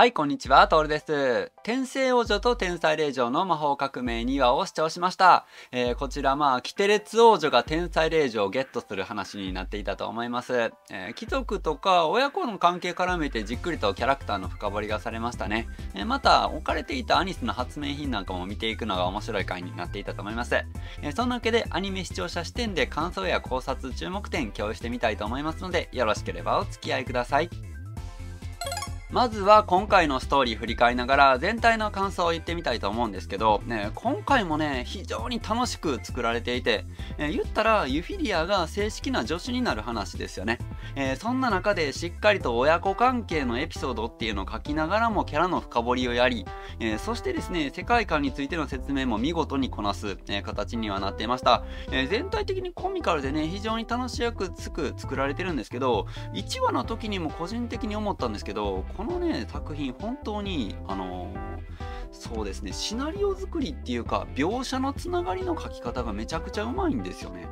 はい、こんにちは、トールです。天聖王女と天才霊女の魔法革命2話を視聴しました。えー、こちら、まあ、キテレツ王女が天才霊女をゲットする話になっていたと思います。えー、貴族とか親子の関係絡めてじっくりとキャラクターの深掘りがされましたね。えー、また、置かれていたアニスの発明品なんかも見ていくのが面白い回になっていたと思います。えそんなわけで、アニメ視聴者視点で感想や考察、注目点共有してみたいと思いますので、よろしければお付き合いください。まずは今回のストーリー振り返りながら全体の感想を言ってみたいと思うんですけど、ね、今回もね、非常に楽しく作られていて、えー、言ったらユフィリアが正式な助手になる話ですよね。えー、そんな中でしっかりと親子関係のエピソードっていうのを書きながらもキャラの深掘りをやり、えー、そしてですね、世界観についての説明も見事にこなす、え形にはなっていました。え全体的にコミカルでね、非常に楽しくつく作られてるんですけど、1話の時にも個人的に思ったんですけど、このね、作品、本当に、あの、そうですね、シナリオ作りっていうか、描写のつながりの描き方がめちゃくちゃうまいんですよね。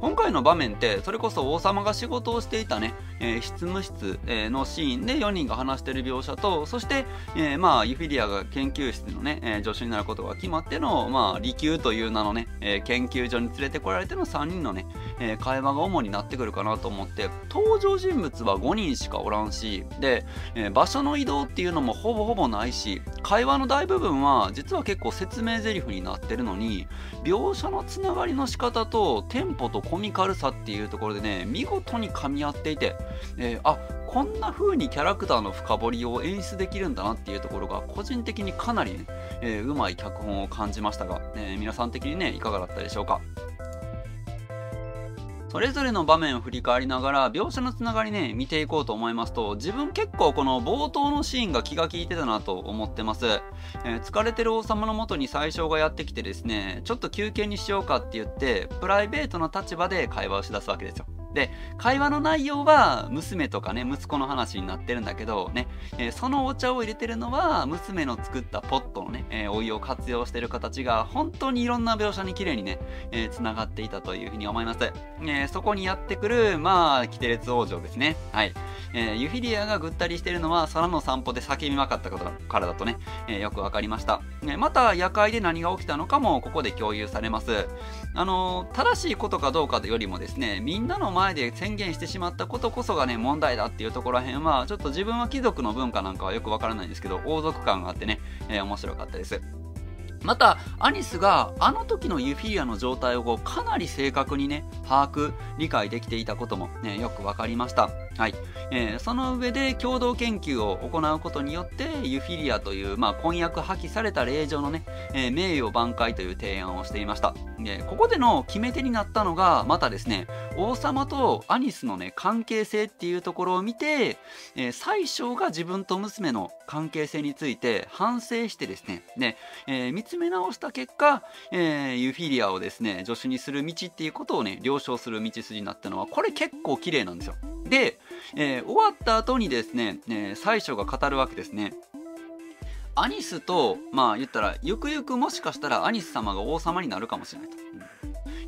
今回の場面ってそれこそ王様が仕事をしていたね、えー、執務室、えー、のシーンで4人が話している描写とそして、えー、まあユフィリアが研究室のね、え助手になることが決まっての、まあ、利休という名のね、え研究所に連れてこられての3人のね、え会話が主になってくるかなと思って登場人物は5人しかおらんしで、え場所の移動っていうのもほぼほぼないし会話の大部分は実は結構説明台詞になってるのに描写のつながりの仕方とテンポとコミカルさっていうところでね見事に噛み合っていて、えー、あこんな風にキャラクターの深掘りを演出できるんだなっていうところが個人的にかなりね、えー、うまい脚本を感じましたが、えー、皆さん的にねいかがだったでしょうか？それぞれの場面を振り返りながら描写のつながりね見ていこうと思いますと自分結構この冒頭のシーンが気が利いてたなと思ってます、えー、疲れてる王様のもとに最初がやってきてですねちょっと休憩にしようかって言ってプライベートな立場で会話をしだすわけですよ。で、会話の内容は娘とかね、息子の話になってるんだけど、ね、えー、そのお茶を入れてるのは、娘の作ったポットのね、えー、お湯を活用してる形が、本当にいろんな描写に綺麗にね、えー、繋がっていたというふうに思います。えー、そこにやってくる、まあ、キテレツ王女ですね。はい。えー、ユフィリアがぐったりしてるのは空の散歩で叫びまかったことからだとね、えー、よくわかりました。ね、また夜会で何が起きたのかもここで共有されます。あの、正しいことかどうかよりもですね、みんなの前前で宣言してしまったことこそがね、問題だっていうところらへんは、ちょっと自分は貴族の文化なんかはよくわからないんですけど、王族感があってね、え面白かったです。また、アニスがあの時のユフィリアの状態をかなり正確にね、把握、理解できていたこともね、よく分かりました。はい。えー、その上で共同研究を行うことによって、ユフィリアという、まあ、婚約破棄された令状のね、えー、名誉挽回という提案をしていました。で、ここでの決め手になったのが、またですね、王様とアニスのね、関係性っていうところを見て、えー、最小が自分と娘の関係性について反省してですね、で、えー、見つめ直した結果、えー、ユフィリアをですね、助手にする道っていうことをね、了承する道筋になったのは、これ結構綺麗なんですよ。で、えー、終わった後にですね、えー、最初が語るわけですね。アニスと、まあ言ったら、ゆくゆくもしかしたらアニス様が王様になるかもしれないと。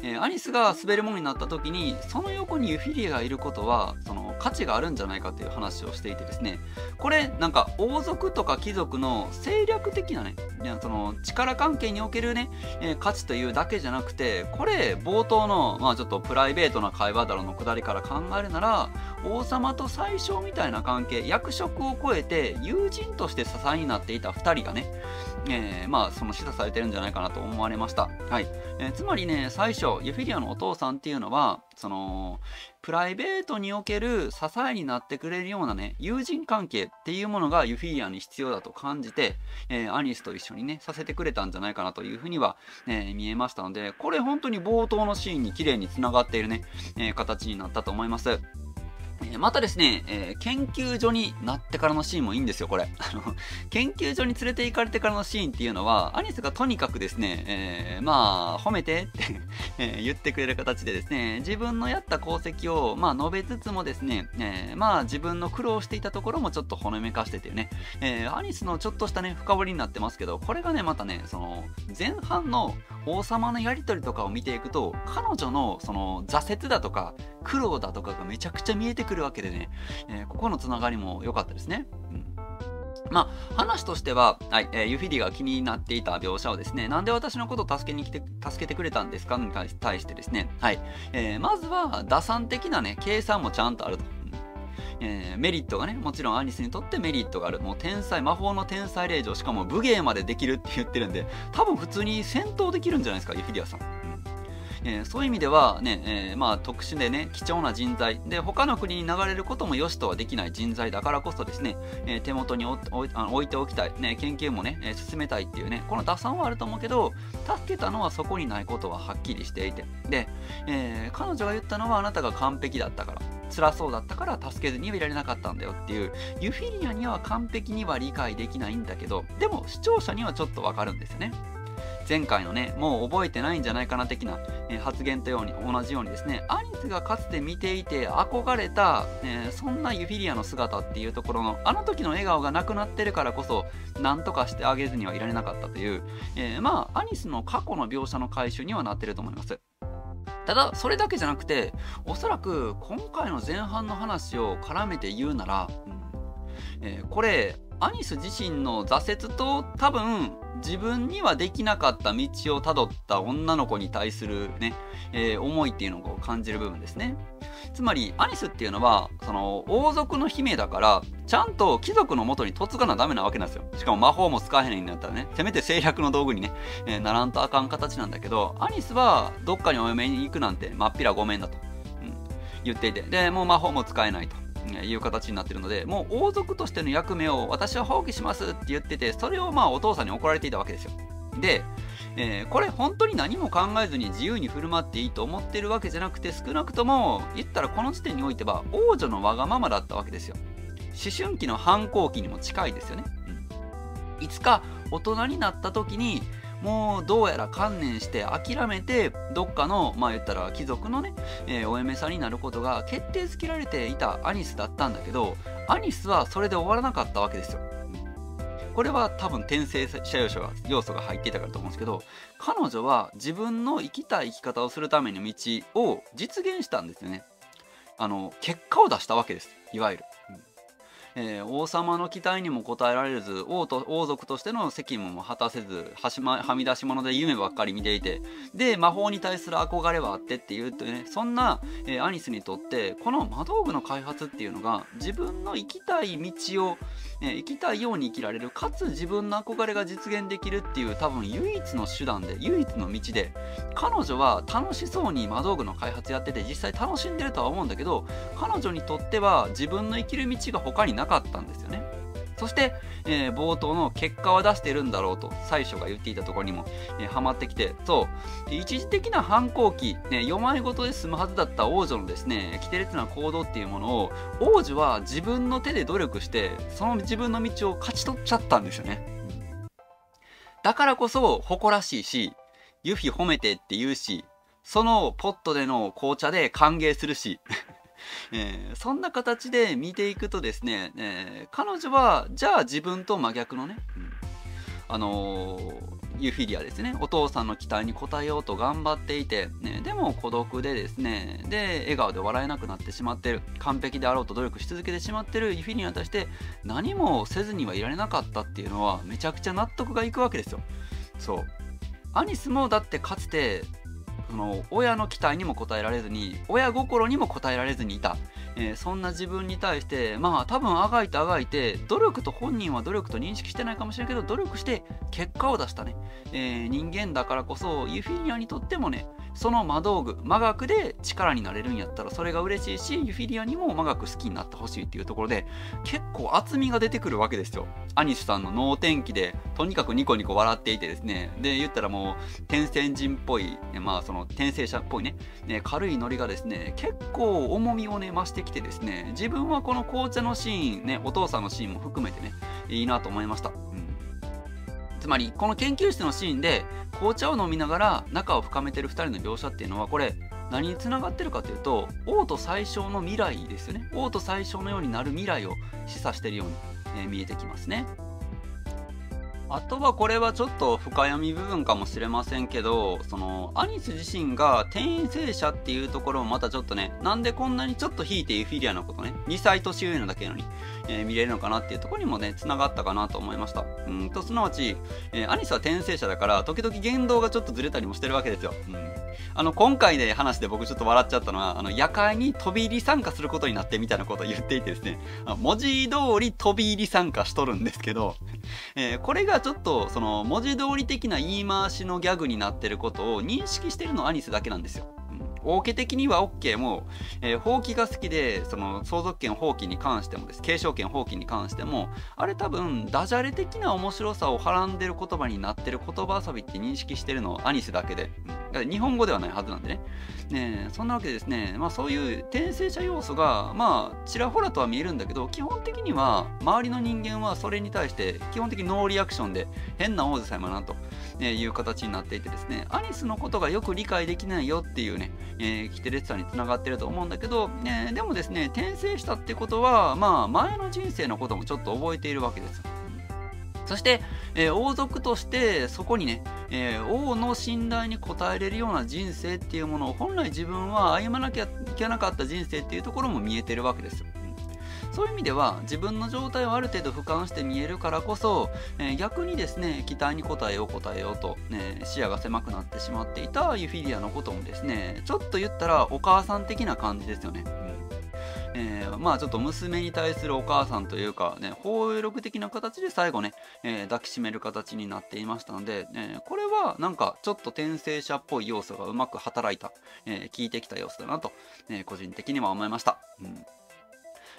えー、アニスが滑るものになった時にその横にユフィリアがいることはその価値があるんじゃないかという話をしていてですねこれなんか王族とか貴族の政略的なねその力関係におけるね、えー、価値というだけじゃなくてこれ冒頭のまあちょっとプライベートな会話だろうのくだりから考えるなら王様と最小みたいな関係役職を超えて友人として支えになっていた2人がね、えー、まあその示唆されてるんじゃないかなと思われました、はいえー、つまりね最初ユフィリアのお父さんっていうのはそのプライベートにおける支えになってくれるようなね友人関係っていうものがユフィリアに必要だと感じて、えー、アニスと一緒にねさせてくれたんじゃないかなというふうには、え、見えましたのでこれ本当に冒頭のシーンに綺麗につながっているね、え、形になったと思います。えまたですね、えー、研究所になってからのシーンもいいんですよ、これ。あの、研究所に連れて行かれてからのシーンっていうのは、アニスがとにかくですね、えー、まあ、褒めてって え言ってくれる形でですね、自分のやった功績を、まあ、述べつつもですね、えー、まあ、自分の苦労していたところもちょっとほのめかしててね、えアニスのちょっとしたね、深掘りになってますけど、これがね、またね、その、前半の王様のやりとりとかを見ていくと、彼女のその挫折だとか、苦労だとかがめちゃくちゃ見えてくるわけでね、えー、ここのつながりも良かったですね。うんまあ、話としては、はいえー、ユフィディが気になっていた描写をですね、なんで私のことを助けに来て、助けてくれたんですかに対してですね、はい、えー、まずは打算的なね、計算もちゃんとあると。えー、メリットがね、もちろんアニスにとってメリットがある。もう天才、魔法の天才令嬢、しかも武芸までできるって言ってるんで、多分普通に戦闘できるんじゃないですか、ユフィディアさん。えー、そういう意味ではね、えー、まあ特殊でね、貴重な人材。で、他の国に流れることも良しとはできない人材だからこそですね、えー、手元に置いておきたい、ね、研究もね、え進めたいっていうね、この打算はあると思うけど、助けたのはそこにないことははっきりしていて、で、え彼女が言ったのはあなたが完璧だったから、辛そうだったから助けずにはいられなかったんだよっていう、ユフィリアには完璧には理解できないんだけど、でも視聴者にはちょっとわかるんですよね。前回のね、もう覚えてないんじゃないかな的な、え発言とように同じようにですね、アニスがかつて見ていて憧れた、えー、そんなユフィリアの姿っていうところの、あの時の笑顔がなくなってるからこそ、なんとかしてあげずにはいられなかったという、えー、まあ、アニスの過去の描写の回収にはなってると思います。ただ、それだけじゃなくて、おそらく今回の前半の話を絡めて言うなら、えー、これ、アニス自身の挫折と多分自分にはできなかった道をたどった女の子に対するね、えー、思いっていうのを感じる部分ですね。つまりアニスっていうのはその王族の姫だからちゃんと貴族のもとに嫁がなダメなわけなんですよ。しかも魔法も使えへんになったらね、せめて制約の道具にね、えー、ならんとあかん形なんだけど、アニスはどっかにお嫁に行くなんてまっぴらごめんだと、うん、言っていて、で、もう魔法も使えないと。いう形になってるのでもう王族としての役目を私は放棄しますって言っててそれをまあお父さんに怒られていたわけですよ。で、えー、これ本当に何も考えずに自由に振る舞っていいと思ってるわけじゃなくて少なくとも言ったらこの時点においては王女のわがままだったわけですよ。思春期の反抗期にも近いですよね、うん、いつか大人になった時にもうどうやら観念して諦めてどっかのまあ言ったら貴族のね、えー、お嫁さんになることが決定づけられていたアニスだったんだけどアニスはそれで終わらなかったわけですよ。これは多分転生者要素が要素が入っていたからと思うんですけど彼女は自分の生きたい生き方をするための道を実現したんですよね。あの結果を出したわけですいわゆる。えー、王様の期待にも応えられず王と王族としての責務も果たせずはし、ま、はみ出し物で夢ばっかり見ていてで魔法に対する憧れはあってっていうというねそんな、えー、アニスにとってこの魔道具の開発っていうのが自分の行きたい道を、えー、生きたいように生きられるかつ自分の憧れが実現できるっていう多分唯一の手段で唯一の道で彼女は楽しそうに魔道具の開発やってて実際楽しんでるとは思うんだけど彼女にとっては自分の生きる道が他になかったんですよね。そして、えー、冒頭の結果は出してるんだろうと最初が言っていたところにも、えー、はまってきてそう。一時的な反抗期、ね、読まい事で済むはずだった王女のですね規定列な行動っていうものを王女は自分の手で努力してその自分の道を勝ち取っちゃったんですよね。だからこそ誇らしいしユフィ褒めてって言うしそのポットでの紅茶で歓迎するし。えー、そんな形で見ていくとですね、えー、彼女はじゃあ自分と真逆のね、うん、あのー、ユフィリアですね。お父さんの期待に応えようと頑張っていて、ね、でも孤独でですねで笑顔で笑えなくなってしまってる。完璧であろうと努力し続けてしまってるユフィリアに対して何もせずにはいられなかったっていうのはめちゃくちゃ納得がいくわけですよ。そう。アニスもだってかつてその親の期待にも応えられずに親心にも応えられずにいた、えー、そんな自分に対してまあ多分あがいてあがいて努力と本人は努力と認識してないかもしれないけど努力して結果を出したね、えー、人間だからこそユフィニアにとってもねその魔道具魔学で力になれるんやったらそれが嬉しいしユフィリアにも魔学好きになってほしいっていうところで結構厚みが出てくるわけですよ。アニスさんの能天気でとにかくニコニコ笑っていてですね。で言ったらもう天仙人っぽいまあその転生者っぽいね。ね軽いノリがですね結構重みをね増してきてですね。自分はこの紅茶のシーンねお父さんのシーンも含めてねいいなと思いました、うん。つまりこの研究室のシーンで紅茶を飲みながら仲を深めてる2人の描写っていうのはこれ何につながってるかというと王と最小の未来ですよね。王と最小のようになる未来を示唆してるように、え、見えてきますね。あとはこれはちょっと深読み部分かもしれませんけど、その、アニス自身が転生者っていうところもまたちょっとね、なんでこんなにちょっと引いてユフィリアのことね、2歳年上なだけのに、えー、見れるのかなっていうところにもね、繋がったかなと思いました。うんと、すなわち、えー、アニスは転生者だから、時々言動がちょっとずれたりもしてるわけですよ。うん。あの、今回で話で僕ちょっと笑っちゃったのは、あの、夜会に飛び入り参加することになってみたいなことを言っていてですね、文字通り飛び入り参加しとるんですけど、えー、これがちょっと、その、文字通り的な言い回しのギャグになってることを認識してるのアニスだけなんですよ。王家的には OK も、えー、放棄が好きで、その相続権放棄に関してもです、継承権放棄に関しても、あれ多分、ダジャレ的な面白さをはらんでる言葉になってる言葉遊びって認識してるのアニスだけで、うん、日本語ではないはずなんでね。ねそんなわけでですね、まあそういう転生者要素が、まあ、ちらほらとは見えるんだけど、基本的には、周りの人間はそれに対して、基本的にノーリアクションで、変な王子様なという形になっていてですね、アニスのことがよく理解できないよっていうね、えー、キテレッツァにつながってると思うんだけど、ね、でもですね転生したってことはまあ前の人生のこともちょっと覚えているわけですそして、えー、王族としてそこにね、えー、王の信頼に応えれるような人生っていうものを本来自分は歩まなきゃいけなかった人生っていうところも見えてるわけです。よそういう意味では自分の状態をある程度俯瞰して見えるからこそ、えー、逆にですね期待に応えよう応えようと、ね、視野が狭くなってしまっていたユフィリアのこともですねちょっと言ったらお母さん的な感じですよね。うえー、まあちょっと娘に対するお母さんというか、ね、包容力的な形で最後ね、えー、抱きしめる形になっていましたので、えー、これはなんかちょっと転生者っぽい要素がうまく働いた、え効いてきた要素だなと、え個人的には思いました。うん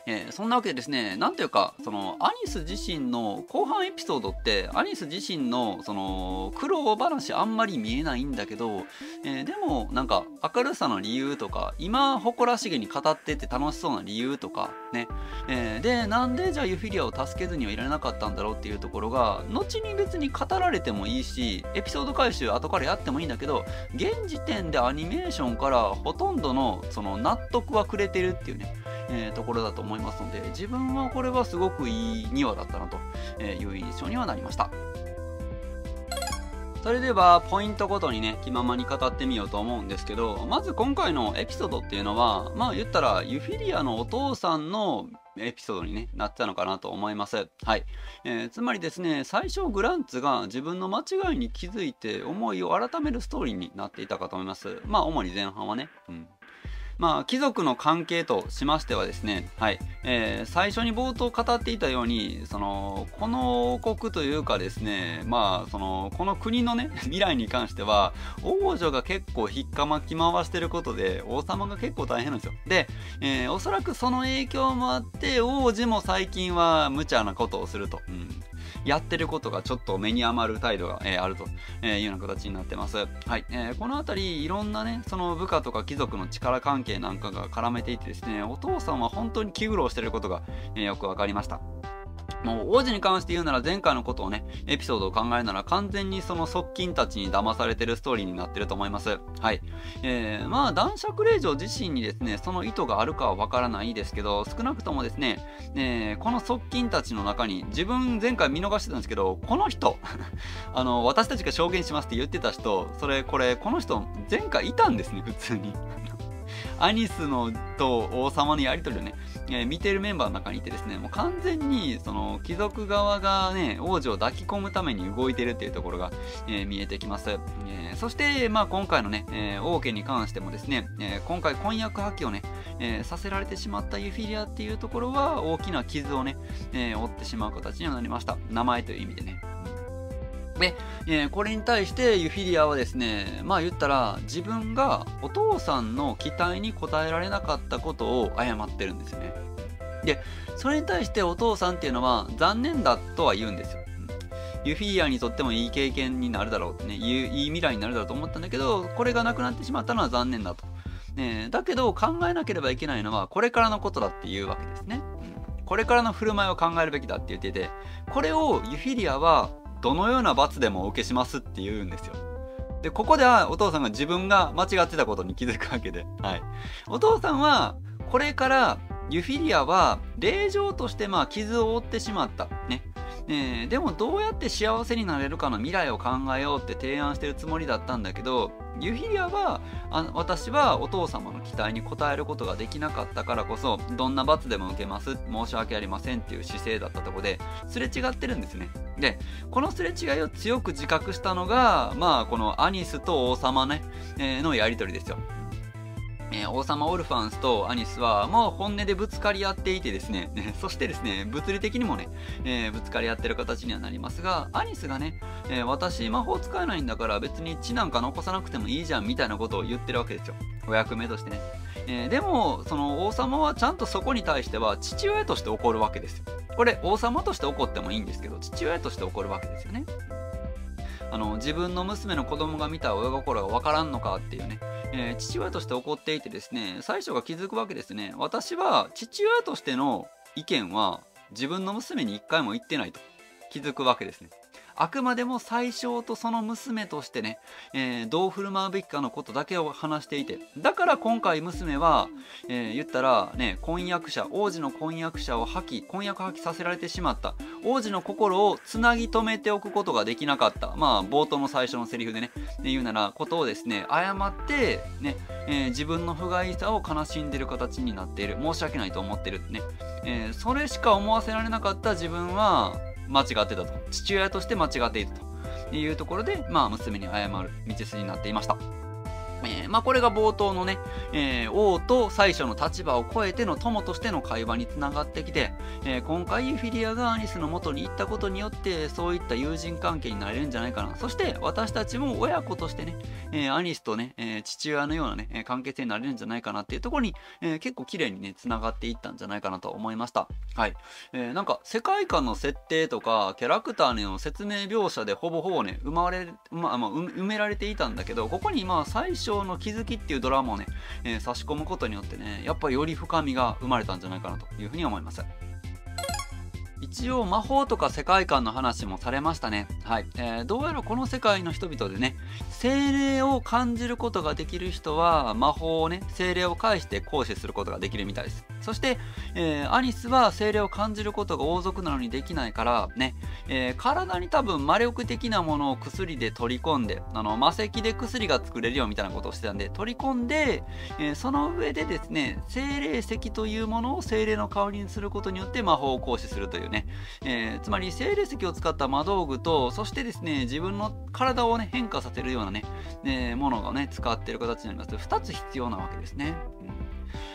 えー、そんなわけでですね、なんというか、その、アニス自身の後半エピソードって、アニス自身の、その、苦労話あんまり見えないんだけど、えー、でも、なんか、明るさの理由とか、今、誇らしげに語ってて楽しそうな理由とか、ね、えー、で、なんでじゃあユフィリアを助けずにはいられなかったんだろうっていうところが、後に別に語られてもいいし、エピソード回収後からやってもいいんだけど、現時点でアニメーションからほとんどの、その、納得はくれてるっていうね、えー、ところだと思います。いますので自分はこれはすごくいい2話だったなという印象にはなりました。それではポイントごとにね気ままに語ってみようと思うんですけどまず今回のエピソードっていうのはまあ言ったらユフィリアのお父さんのエピソードに、ね、なったのかなと思います。はい。えー、つまりですね、最初グランツが自分の間違いに気づいて思いを改めるストーリーになっていたかと思います。まあ主に前半はね。うん。まあ、貴族の関係としましてはですね、はい。えー、最初に冒頭語っていたようにそのこの王国というかですね、まあ、そのこの国のね 未来に関しては王女が結構引っかまき回してることで王様が結構大変なんですよ。で、えー、おそらくその影響もあって王子も最近は無茶なことをすると、うん、やってることがちょっと目に余る態度が、えー、あるというような形になってます。はい。えー、この辺り、いろんなね、その部下とか貴族の力関係なんかが絡めていてですね、お父さんは本当に気苦労してることが、えー、よくわかりました。もう王子に関して言うなら前回のことをね、エピソードを考えるなら完全にその側近たちに騙されてるストーリーになってると思います。はい。えー、まあ男爵令嬢自身にですね、その意図があるかはわからないですけど、少なくともですね、えー、この側近たちの中に自分前回見逃してたんですけど、この人、あの、私たちが証言しますって言ってた人、それ、これ、この人前回いたんですね、普通に。アニスのと王様のやり取りをね、え、見てるメンバーの中にいてですね、もう完全にその貴族側がね、王女を抱き込むために動いてるっていうところが、え、見えてきます。え、そして、まあ今回のね、え王家に関してもですね、え今回婚約破棄をね、えさせられてしまったユフィリアっていうところは大きな傷をね、え負ってしまう形にはなりました。名前という意味でね。で、えー、これに対してユフィリアはですねまあ言ったら自分がお父さんの期待に応えられなかったことを謝ってるんですよね。でそれに対してお父さんっていうのは残念だとは言うんですよ。ユフィリアにとってもいい経験になるだろうってねいい未来になるだろうと思ったんだけどこれがなくなってしまったのは残念だと、ね、だけど考えなければいけないのはこれからのことだっていうわけですね、これからの振る舞いを考えるべきだって言っててこれをユフィリアはどのような罰でもお受けしますって言うんですよ。で、ここではお父さんが自分が間違ってたことに気づくわけで、はい。お父さんは、これからユフィリアは令状としてまあ傷を負ってしまった。ね。えー、でもどうやって幸せになれるかの未来を考えようって提案してるつもりだったんだけどユフィリアはあ私はお父様の期待に応えることができなかったからこそどんな罰でも受けます申し訳ありませんっていう姿勢だったとこですれ違ってるんですね。でこのすれ違いを強く自覚したのがまあこのアニスと王様ね、えー、のやり取りですよ。えー、王様オルファンスとアニスはもう本音でぶつかり合っていてですね、ね そしてですね、物理的にもね、えー、ぶつかり合ってる形にはなりますが、アニスがね、えー、私魔法使えないんだから別に血なんか残さなくてもいいじゃんみたいなことを言ってるわけですよ。お役目としてね。え、でも、その王様はちゃんとそこに対しては父親として怒るわけですよ。これ王様として怒ってもいいんですけど、父親として怒るわけですよね。あの自分の娘の子供が見た親心がわからんのかっていうね、えー、父親として怒っていてですね最初が気づくわけですね。私は父親としての意見は自分の娘に一回も言ってないと気づくわけですね。あくまでも最小とその娘としてね、えー、どう振る舞うべきかのことだけを話していてだから今回娘は、えー、言ったらね婚約者王子の婚約者を破棄婚約破棄させられてしまった。王子の心をつなぎ止めておくことができなかった。まあ冒頭の最初のセリフでね言うならことをですね誤ってね、えー、自分の不甲斐さを悲しんでる形になっている。申し訳ないと思ってる。ってね、えそれしか思わせられなかった自分は間違ってたと父親として間違っていたというところで、まあ、娘に謝る道筋になっていました。えー、まあ、これが冒頭のね、えー、王と最初の立場を超えての友としての会話につながってきて、えー、今回フィリアがアニスの元に行ったことによってそういった友人関係になれるんじゃないかな。そして私たちも親子としてね、えアニスとね、え父親のようなね関係性になれるんじゃないかなっていうところに、え結構綺麗にねつながっていったんじゃないかなと思いました。はい、えなんか世界観の設定とかキャラクターの説明描写でほぼほぼね生まれ、まあまあ、埋められていたんだけどここにまあ最初章の気づきっていうドラマをね、えー、差し込むことによってね、やっぱより深みが生まれたんじゃないかなというふうに思います。一応魔法とか世界観の話もされましたね。はい。えー、どうやらこの世界の人々でね、精霊を感じることができる人は魔法をね、精霊を介して行使することができるみたいです。そして、えー、アニスは精霊を感じることが王族なのにできないからね、えー、体に多分魔力的なものを薬で取り込んで、あの魔石で薬が作れるよみたいなことをしてたんで、取り込んで、えー、その上でですね、精霊石というものを精霊の代わりにすることによって魔法を行使するというね、え、つまり精霊石を使った魔道具と、そしてですね、自分の体をね、変化させるようなね、えものがね、使っている形になります。2つ必要なわけですね。うん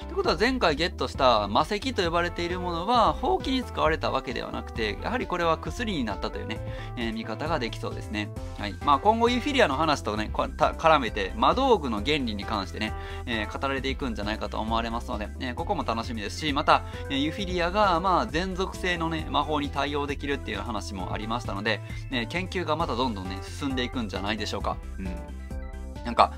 ってことは前回ゲットした魔石と呼ばれているものはほうきに使われたわけではなくてやはりこれは薬になったというね、えー、見方ができそうですね、はい。まあ、今後ユフィリアの話とね絡めて魔道具の原理に関してね、えー、語られていくんじゃないかと思われますので、えー、ここも楽しみですしまた、えユフィリアがまあ全属性のね魔法に対応できるっていう話もありましたので、え研究がまたどんどんね進んでいくんじゃないでしょうか、うん、なんか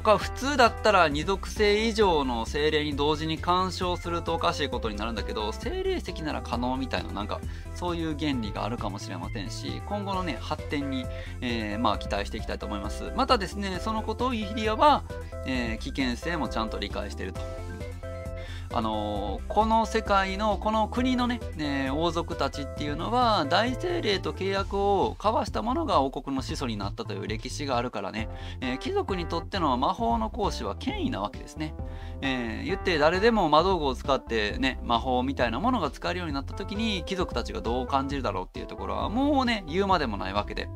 他普通だったら二属性以上の精霊に同時に干渉するとおかしいことになるんだけど精霊石なら可能みたいななんかそういう原理があるかもしれませんし今後のね発展に、えー、まあ期待していきたいと思います。またですねそのことをイヒリアは、えー、危険性もちゃんと理解してると。あの、この世界のこの国のね、ね、王族たちっていうのは大精霊と契約を交わしたものが王国の始祖になったという歴史があるからね、えー、貴族にとっての魔法の行使は権威なわけですね、えー、言って誰でも魔道具を使ってね魔法みたいなものが使えるようになった時に貴族たちがどう感じるだろうっていうところはもうね言うまでもないわけで、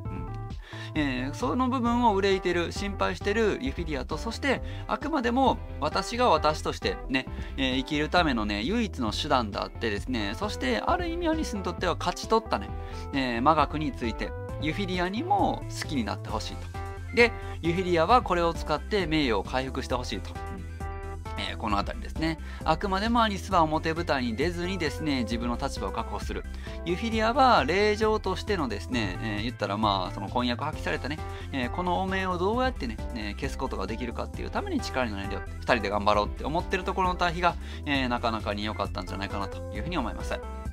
えー、その部分を憂いてる心配してるユフィリアとそしてあくまでも私が私としてね、えー、生きるためのね唯一の手段だってですねそしてある意味アリスにとっては勝ち取ったね、えー、魔学についてユフィリアにも好きになってほしいと。でユフィリアはこれを使って名誉を回復してほしいと。えー、この辺りですね。あくまでもアニスは表舞台に出ずにですね、自分の立場を確保する。ユフィリアは霊場としてのですね、えー、言ったらまあ、その婚約破棄されたね、えー、この汚名をどうやってね、ね消すことができるかっていうために力になれるよ。2人で頑張ろうって思ってるところの対比が、えなかなかに良かったんじゃないかなというふうに思います。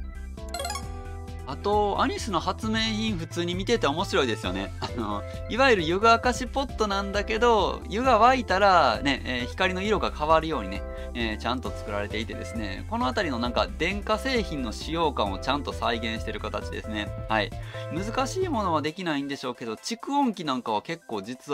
あと、アニスの発明品普通に見てて面白いですよね。あの、いわゆる湯が明かしポットなんだけど、湯が沸いたらね、えー、光の色が変わるようにね、えー、ちゃんと作られていてですね、この辺りのなんか電化製品の使用感をちゃんと再現してる形ですね。はい。難しいものはできないんでしょうけど、蓄音機なんかは結構実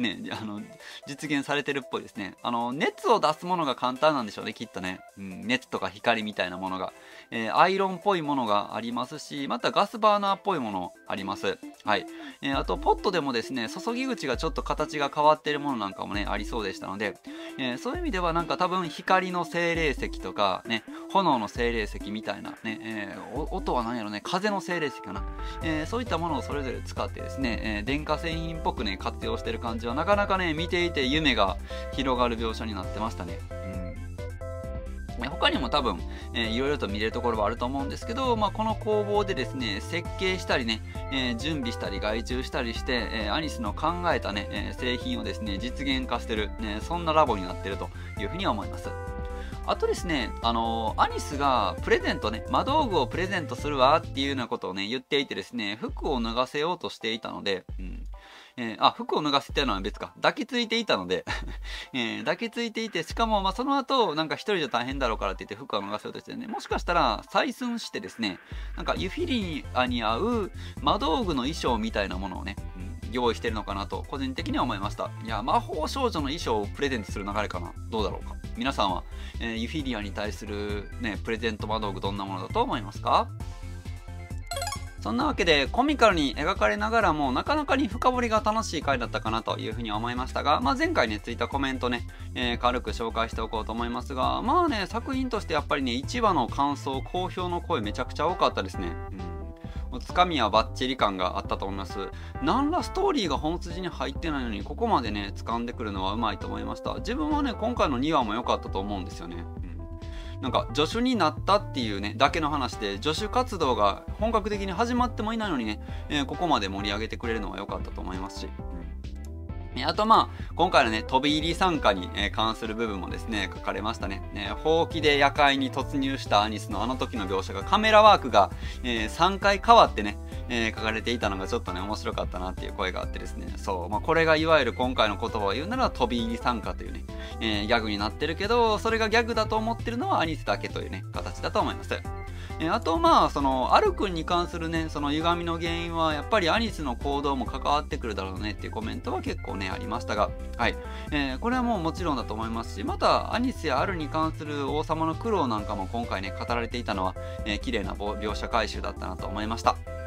ね、あの、実現されてるっぽいですね。あの、熱を出すものが簡単なんでしょうね、きっとね。うん、熱とか光みたいなものが。えー、アイロンっぽいものがありますし、またガスバーナーっぽいものあります。はい。えー、あと、ポットでもですね、注ぎ口がちょっと形が変わってるものなんかもね、ありそうでしたので、えー、そういう意味ではなんか多分光の精霊石とか、ね、炎の精霊石みたいなね、え音は何やろね、風の精霊石かな。えそういったものをそれぞれ使ってですね、え電化製品っぽくね、活用してる感じはなかなかね、見ていて夢が広がる描写になってましたね。他にも多分、えー、いろいろと見れるところはあると思うんですけど、まあ、この工房でですね、設計したりね、えー、準備したり外注したりして、えー、アニスの考えたね、え製品をですね、実現化してる、ね、そんなラボになってるというふうに思います。あとですね、あのアニスがプレゼントね、魔道具をプレゼントするわっていうようなことをね、言っていてですね、服を脱がせようとしていたので、うん。えー、あ、服を脱がせてるのは別か。抱きついていたので えー、抱きついていて、しかも、まあ、その後、なんか一人じゃ大変だろうからって言って服を脱がせようとしてね、もしかしたら採寸してですね、なんかユフィリアに合う魔道具の衣装みたいなものをね、用意してるのかなと個人的には思いました。いや魔法少女の衣装をプレゼントする流れかな。どうだろうか。皆さんは、えー、ユフィリアに対するねプレゼント魔道具どんなものだと思いますか？そんなわけでコミカルに描かれながらもなかなかに深掘りが楽しい回だったかなというふうに思いましたが、まあ、前回ねついたコメントね、えー、軽く紹介しておこうと思いますがまあね作品としてやっぱりね1話の感想好評の声めちゃくちゃ多かったですね。うんつかみはバッチリ感があったと思います。何らストーリーが本筋に入ってないのにここまでね掴んでくるのはうまいと思いました。自分はね今回の2話も良かったと思うんですよね、うん、なんか助手になったっていうねだけの話で助手活動が本格的に始まってもいないのにね、えー、ここまで盛り上げてくれるのは良かったと思いますし、あとまあ、今回のね、飛び入り参加に、関する部分もですね、書かれましたね。ね、ほうきで夜会に突入したアニスのあの時の描写が、カメラワークが、えー、3回変わってね、えー、書かれていたのがちょっとね、面白かったなっていう声があってですね、そう、まあ、これがいわゆる今回の言葉を言うなら飛び入り参加というね、えー、ギャグになってるけど、それがギャグだと思ってるのはアニスだけというね、形だと思います。えあとまあそのアル君に関するねその歪みの原因はやっぱりアニスの行動も関わってくるだろうねっていうコメントは結構ねありましたがはい、えー、これはもうもちろんだと思いますしまたアニスやアルに関する王様の苦労なんかも今回ね語られていたのは、えー、綺麗な描写回収だったなと思いました。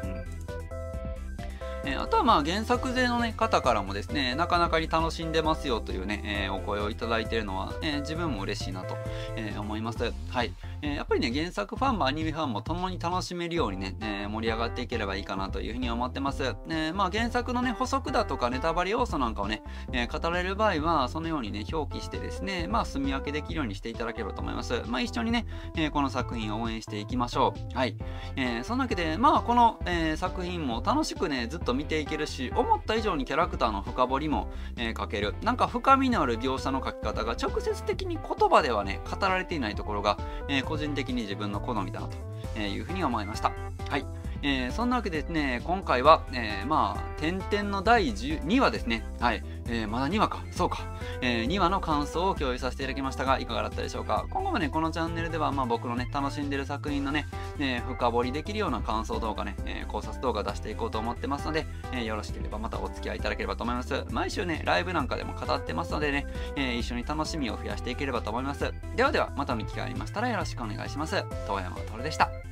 あとはまあ原作勢の、ね、方からもですね、なかなかに楽しんでますよというね、えー、お声をいただいているのは、えー、自分も嬉しいなと、え思います。はい。えやっぱりね、原作ファンもアニメファンも共に楽しめるようにね、え盛り上がっていければいいかなというふうに思ってます。えまあ原作のね、補足だとかネタバレ要素なんかをね、え語られる場合は、そのようにね、表記してですね、まあ住み分けできるようにしていただければと思います。まあ一緒にね、えこの作品を応援していきましょう。はい。えそんなわけで、まあこの、え作品も楽しくね、ずっと見見ていけるし思った以上にキャラクターの深掘りも、えー、書ける。なんか深みのある描写の書き方が直接的に言葉ではね語られていないところが、えー、個人的に自分の好みだなというふうに思いました。はい。えー、そんなわけですね、今回は、えー、まあ、点々の第2話ですね。はい。えー、まだ2話か。そうか。え、2話の感想を共有させていただきましたが、いかがだったでしょうか。今後もね、このチャンネルでは、まあ僕のね、楽しんでる作品のね、え、深掘りできるような感想動画ね、え、考察動画出していこうと思ってますので、え、よろしければまたお付き合いいただければと思います。毎週ね、ライブなんかでも語ってますのでね、え、一緒に楽しみを増やしていければと思います。ではでは、またの機会ありましたらよろしくお願いします。遠山徹でした。